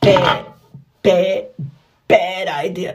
bad, bad, bad idea.